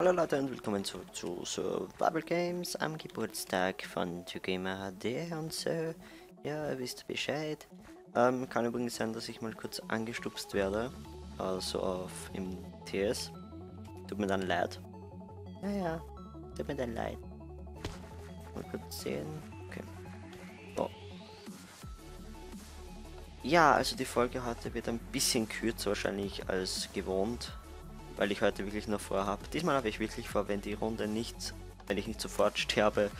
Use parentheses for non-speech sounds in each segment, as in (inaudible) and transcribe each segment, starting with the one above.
Hallo Leute und willkommen zurück zu Survival Games am Geburtstag von ToGamer HD und so. Ja, ihr wisst Bescheid. Ähm, kann übrigens sein, dass ich mal kurz angestupst werde. Also auf im TS. Tut mir dann leid. Ja, ja. Tut mir dann leid. Mal kurz sehen. Okay. Oh. Ja, also die Folge heute wird ein bisschen kürzer wahrscheinlich als gewohnt weil ich heute wirklich nur vorhabe. Diesmal habe ich wirklich vor, wenn die Runde nicht, wenn ich nicht sofort sterbe,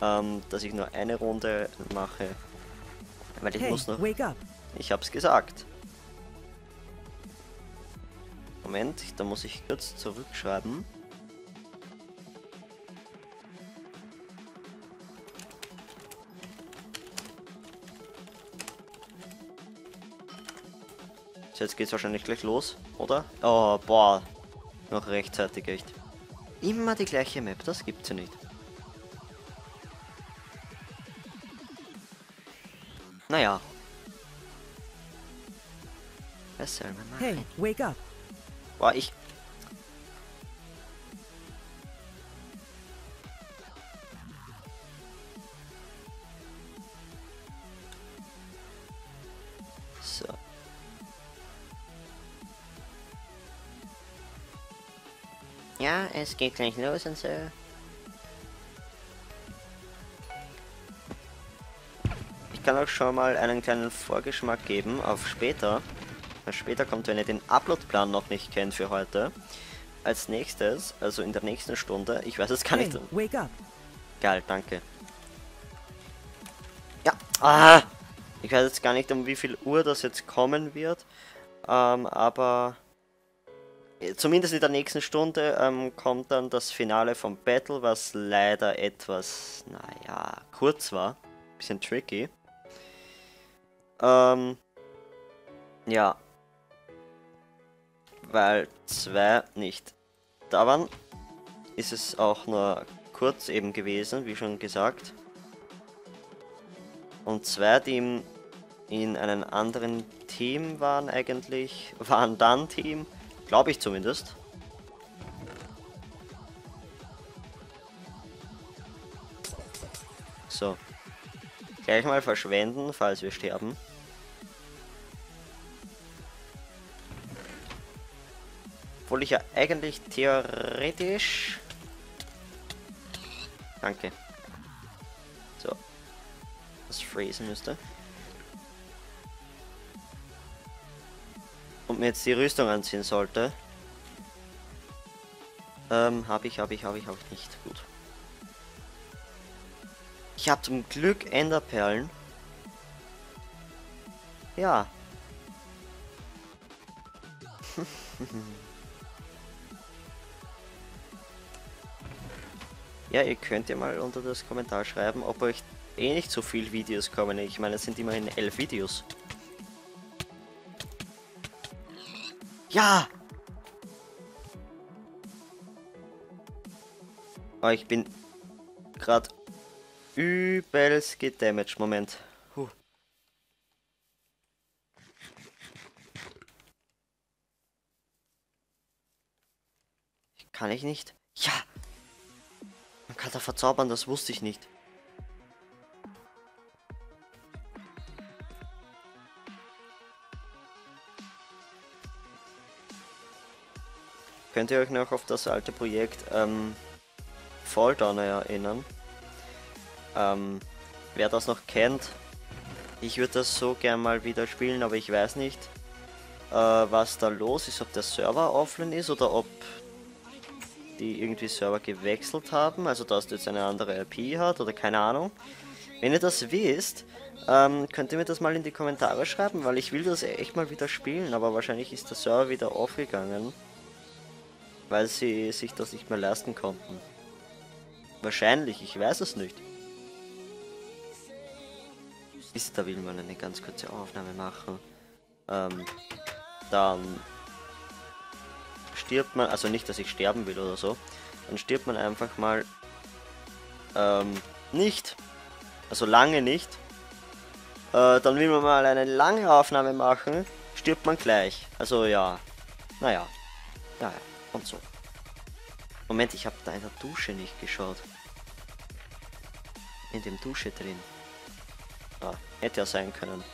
ähm, dass ich nur eine Runde mache. Weil ich hey, muss noch. Wake up. Ich hab's gesagt. Moment, da muss ich kurz zurückschreiben. So, jetzt geht's wahrscheinlich gleich los, oder? Oh, boah, noch rechtzeitig echt. Immer die gleiche Map, das gibt's ja nicht. Naja. Was soll man machen? Hey, wake up! Boah, ich... Ja, es geht gleich los und so. Ich kann auch schon mal einen kleinen Vorgeschmack geben auf später. Was später kommt, wenn ihr den Uploadplan noch nicht kennt für heute. Als nächstes, also in der nächsten Stunde, ich weiß es gar hey, nicht. Wake up. Geil, danke. Ja, ah, ich weiß jetzt gar nicht, um wie viel Uhr das jetzt kommen wird. Ähm, aber zumindest in der nächsten Stunde ähm, kommt dann das Finale vom Battle, was leider etwas, naja, kurz war. Bisschen tricky. Ähm, ja. Weil zwei nicht da waren, ist es auch nur kurz eben gewesen, wie schon gesagt. Und zwei, die in einem anderen Team waren eigentlich, (laughs) waren dann Team Glaube ich zumindest. So. Gleich mal verschwenden, falls wir sterben. Obwohl ich ja eigentlich theoretisch... Danke. So. Das freezen müsste. Und mir jetzt die Rüstung anziehen sollte. Ähm, habe ich, habe ich, habe ich, habe ich nicht. Gut. Ich habe zum Glück Enderperlen. Ja. (laughs) ja, ihr könnt ja mal unter das Kommentar schreiben, ob euch eh nicht so viel Videos kommen. Ich meine, es sind immerhin elf Videos. Ja! Oh, ich bin gerade übelst gedamaged. Moment. Huh. Kann ich nicht? Ja! Man kann da verzaubern, das wusste ich nicht. Könnt ihr euch noch auf das alte Projekt ähm, Fall Down erinnern? Ähm, wer das noch kennt, ich würde das so gern mal wieder spielen, aber ich weiß nicht, äh, was da los ist, ob der Server offline ist oder ob die irgendwie Server gewechselt haben, also dass du jetzt eine andere IP hat oder keine Ahnung. Wenn ihr das wisst, ähm, könnt ihr mir das mal in die Kommentare schreiben, weil ich will das echt mal wieder spielen, aber wahrscheinlich ist der Server wieder aufgegangen weil sie sich das nicht mehr leisten konnten. Wahrscheinlich, ich weiß es nicht. Ist da will man eine ganz kurze Aufnahme machen. Ähm, dann stirbt man, also nicht, dass ich sterben will oder so, dann stirbt man einfach mal ähm, nicht. Also lange nicht. Äh, dann will man mal eine lange Aufnahme machen, stirbt man gleich. Also ja, naja, naja und so. Moment, ich habe da in der Dusche nicht geschaut. In dem Dusche drin. Ah, hätte ja sein können.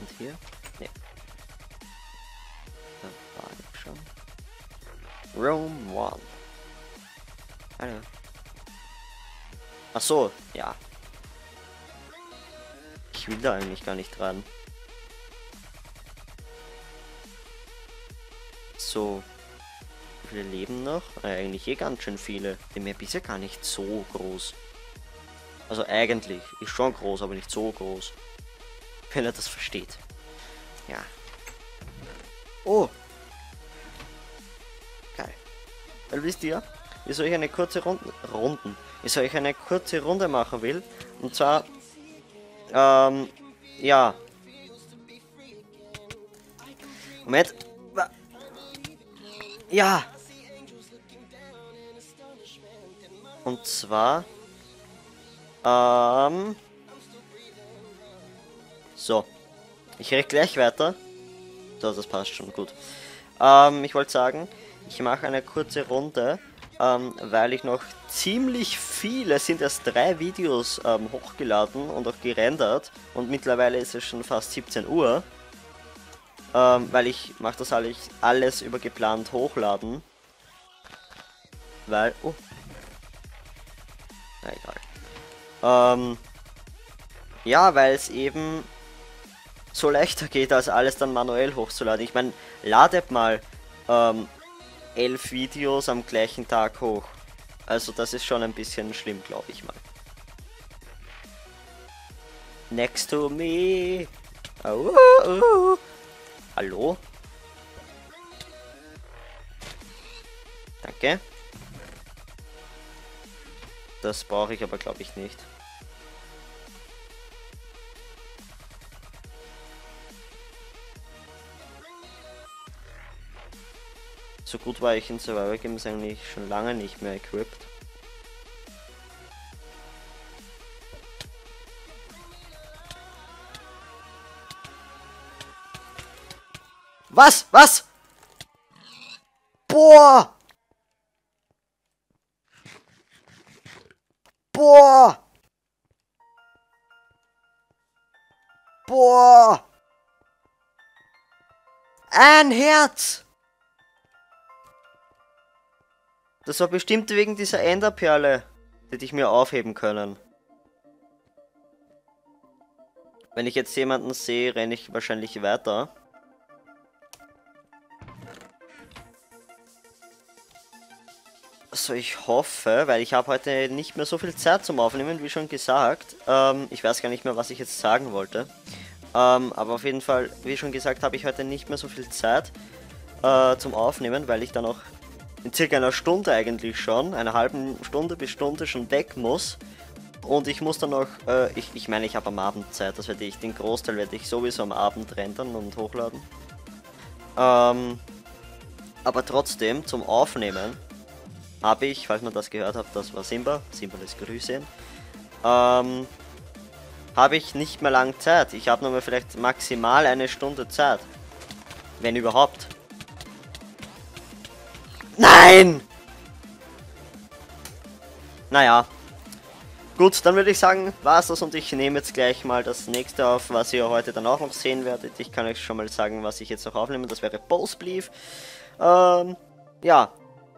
Und hier? Ne. Da war ich schon. Room 1. Hallo. Ach so, ja. Ich will da eigentlich gar nicht dran. So. Viele leben noch? Äh, eigentlich eh ganz schön viele. Die Map ist ja gar nicht so groß. Also eigentlich. Ist schon groß, aber nicht so groß. Wenn er das versteht. Ja. Oh. Geil. Weil wisst ihr, wieso ich eine kurze Runde... Runden. Wieso ich eine kurze Runde machen will. Und zwar... Ähm... Ja. Moment. Ja. Und zwar... Ähm... So. Ich rede gleich weiter. So, das passt schon gut. Ähm, ich wollte sagen, ich mache eine kurze Runde, ähm, weil ich noch ziemlich viele, sind erst drei Videos ähm, hochgeladen und auch gerendert und mittlerweile ist es schon fast 17 Uhr, ähm, weil ich mache das alles, alles über geplant hochladen, weil, oh, ähm, ja, weil es eben so leichter geht, als alles dann manuell hochzuladen. Ich meine, ladet mal ähm, elf Videos am gleichen Tag hoch. Also das ist schon ein bisschen schlimm, glaube ich mal. Next to me. Oh, oh, oh. Hallo? Danke. Das brauche ich aber, glaube ich, nicht. So gut war ich in Survival Games eigentlich schon lange nicht mehr equipped. Was? Was? Boah! Boah! Boah! Ein Herz! Das war bestimmt wegen dieser Enderperle. Die ich mir aufheben können. Wenn ich jetzt jemanden sehe, renne ich wahrscheinlich weiter. Also ich hoffe, weil ich habe heute nicht mehr so viel Zeit zum Aufnehmen, wie schon gesagt. Ähm, ich weiß gar nicht mehr, was ich jetzt sagen wollte. Ähm, aber auf jeden Fall, wie schon gesagt, habe ich heute nicht mehr so viel Zeit äh, zum Aufnehmen, weil ich dann auch in circa einer Stunde eigentlich schon, einer halben Stunde bis Stunde schon weg muss. Und ich muss dann noch, äh, ich, ich meine, ich habe am Abend Zeit, das werde ich, den Großteil werde ich sowieso am Abend rendern und hochladen. Ähm, aber trotzdem, zum Aufnehmen habe ich, falls man das gehört hat, das war Simba, Simba lässt Grüße, ähm, habe ich nicht mehr lang Zeit. Ich habe nur mal vielleicht maximal eine Stunde Zeit. Wenn überhaupt. Nein! Naja. Gut, dann würde ich sagen, war es das und ich nehme jetzt gleich mal das nächste auf, was ihr heute dann auch noch sehen werdet. Ich kann euch schon mal sagen, was ich jetzt noch aufnehme, das wäre Postbelief. Ähm, ja,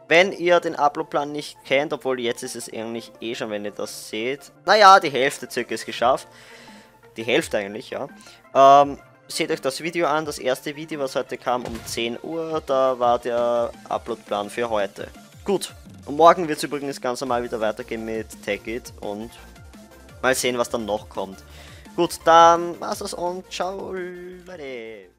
wenn ihr den Uploadplan nicht kennt, obwohl jetzt ist es eigentlich eh schon, wenn ihr das seht. Naja, die Hälfte circa ist geschafft. Die Hälfte eigentlich, ja. Ähm, seht euch das Video an, das erste Video, was heute kam um 10 Uhr, da war der Uploadplan für heute. Gut, und morgen wird es übrigens ganz normal wieder weitergehen mit Take und mal sehen, was dann noch kommt. Gut, dann war's das und ciao, Leute.